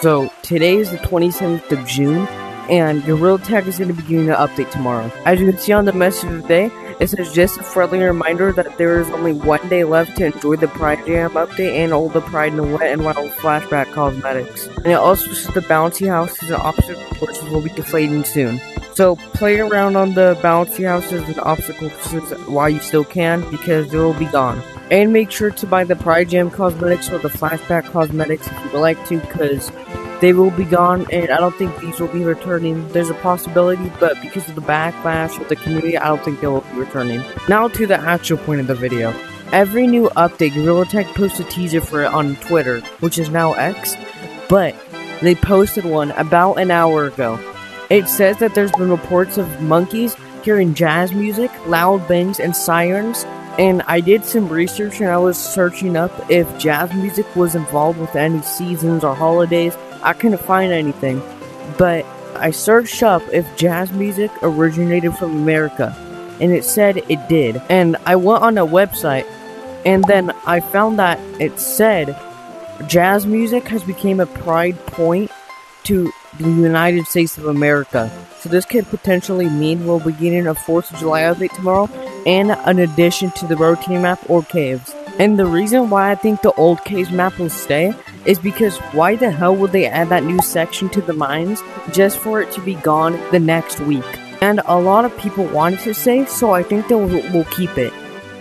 So today is the 27th of June, and Gorilla Tag is going to be giving an update tomorrow. As you can see on the message of the day, it says just a friendly reminder that there is only one day left to enjoy the Pride Jam update and all the Pride and the Wet and Wild flashback cosmetics. And it also says the bouncy houses and obstacle courses will be deflating soon. So play around on the bouncy houses and obstacle courses while you still can because they will be gone. And make sure to buy the Pride Jam cosmetics or the flashback cosmetics if you would like to because they will be gone and I don't think these will be returning. There's a possibility, but because of the backlash of the community, I don't think they will be returning. Now to the actual point of the video. Every new update, Gorilla posts a teaser for it on Twitter, which is now X, but they posted one about an hour ago. It says that there's been reports of monkeys hearing jazz music, loud bangs, and sirens and I did some research and I was searching up if jazz music was involved with any seasons or holidays. I couldn't find anything. But I searched up if jazz music originated from America. And it said it did. And I went on a website and then I found that it said jazz music has become a pride point to the United States of America. So this could potentially mean we'll be getting a 4th of July update tomorrow and an addition to the rotating map or caves. And the reason why I think the old caves map will stay is because why the hell would they add that new section to the mines just for it to be gone the next week? And a lot of people wanted to stay, so I think they will, will keep it.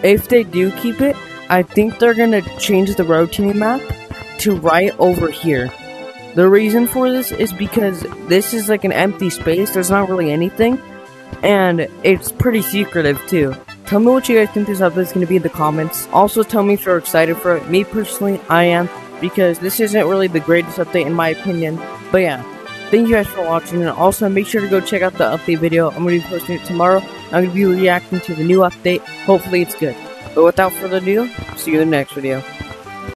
If they do keep it, I think they're gonna change the rotating map to right over here. The reason for this is because this is like an empty space, there's not really anything, and it's pretty secretive too. Tell me what you guys think this update is going to be in the comments. Also, tell me if you're excited for it. Me personally, I am, because this isn't really the greatest update in my opinion. But yeah, thank you guys for watching, and also make sure to go check out the update video. I'm going to be posting it tomorrow. I'm going to be reacting to the new update. Hopefully it's good. But without further ado, see you in the next video.